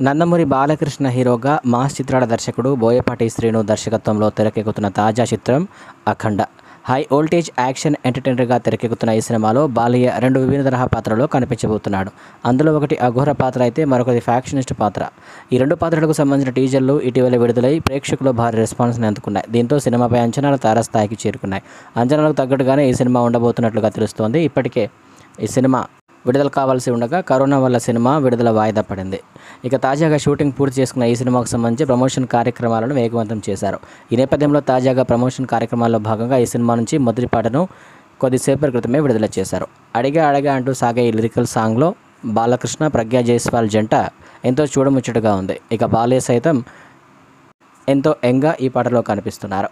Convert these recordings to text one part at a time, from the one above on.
నందమూరి బాలకృష్ణ హీరోగా మాస్ చిత్రాల దర్శకుడు బోయపాటి శ్రీను దర్శకత్వంలో తెరకెక్కుతున్న తాజా చిత్రం అఖండ. హై వోల్టేజ్ యాక్షన్ ఎంటర్టైనర్గా తెరకెక్కుతున్న ఈ సినిమాలో బాలయ్య రెండు విభిన్న తరహా పాత్రలో కనిపించబోతున్నాడు. అందులో ఒకటి అఘోర పాత్ర అయితే మరొకటి ఫ్యాక్షనిస్ట్ పాత్ర. ఈ రెండు పాత్రలకు సంబంధించిన టీజర్లు ఇటీవల విడుదలై ప్రేక్షకులు భారీ రెస్పాన్స్ని అందుకున్నాయి. దీంతో సినిమాపై అంచనాలు తారస్థాయికి చేరుకున్నాయి. అంచనాలకు తగ్గట్టుగానే ఈ సినిమా ఉండబోతున్నట్లుగా తెలుస్తోంది. ఇప్పటికే ఈ సినిమా విడుదల కావాల్సి ఉండగా కరోనా వల్ల సినిమా విడుదల వాయిదా పడింది. ఇక తాజాగా షూటింగ్ పూర్తి చేసుకున్న ఈ సినిమాకు సంబంధించి ప్రమోషన్ కార్యక్రమాలను వేగవంతం చేశారు. ఈ నేపథ్యంలో తాజాగా ప్రమోషన్ కార్యక్రమాల్లో భాగంగా ఈ సినిమా నుంచి మొదటి పాటను కొద్దిసేపటి క్రితమే విడుదల చేశారు. అడిగా అడగా అంటూ సాగే ఈ లిరికల్ సాంగ్లో బాలకృష్ణ ప్రజ్ఞా జైస్వాల్ జంట ఎంతో చూడముచ్చటగా ఉంది. ఇక బాలయ్య సైతం ఎంతో ఎంగా ఈ పాటలో కనిపిస్తున్నారు.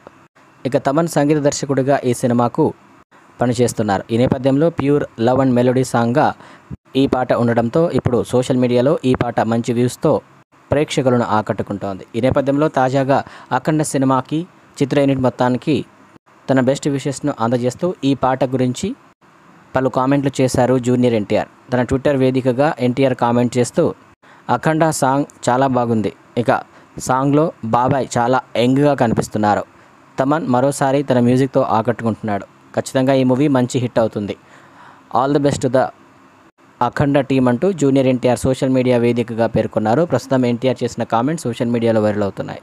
ఇక తమన్ సంగీత దర్శకుడిగా ఈ సినిమాకు పనిచేస్తున్నారు. ఈ నేపథ్యంలో ప్యూర్ లవ్ అండ్ మెలోడీ సాంగ్గా ఈ పాట ఉండడంతో ఇప్పుడు సోషల్ మీడియాలో ఈ పాట మంచి వ్యూస్తో ప్రేక్షకులను ఆకట్టుకుంటోంది. ఈ నేపథ్యంలో తాజాగా అఖండ సినిమాకి చిత్ర యూనిట్ మొత్తానికి తన బెస్ట్ విషెస్ను అందజేస్తూ ఈ పాట గురించి పలు కామెంట్లు చేశారు జూనియర్ ఎన్టీఆర్. తన ట్విట్టర్ వేదికగా ఎన్టీఆర్ కామెంట్ చేస్తూ అఖండ సాంగ్ చాలా బాగుంది. ఇక సాంగ్లో బాబాయ్ చాలా యంగ్గా కనిపిస్తున్నారు. తమన్ మరోసారి తన మ్యూజిక్తో ఆకట్టుకుంటున్నాడు. ఖచ్చితంగా ఈ మూవీ మంచి హిట్ అవుతుంది. All the best the Akhanda team అంటూ జూనియర్ ఎన్టీఆర్ సోషల్ మీడియా వేదికగా పేర్కొన్నారు. ప్రస్తుతం ఎన్టీఆర్ చేసిన కామెంట్స్ సోషల్ మీడియాలో వైరల్ అవుతున్నాయి.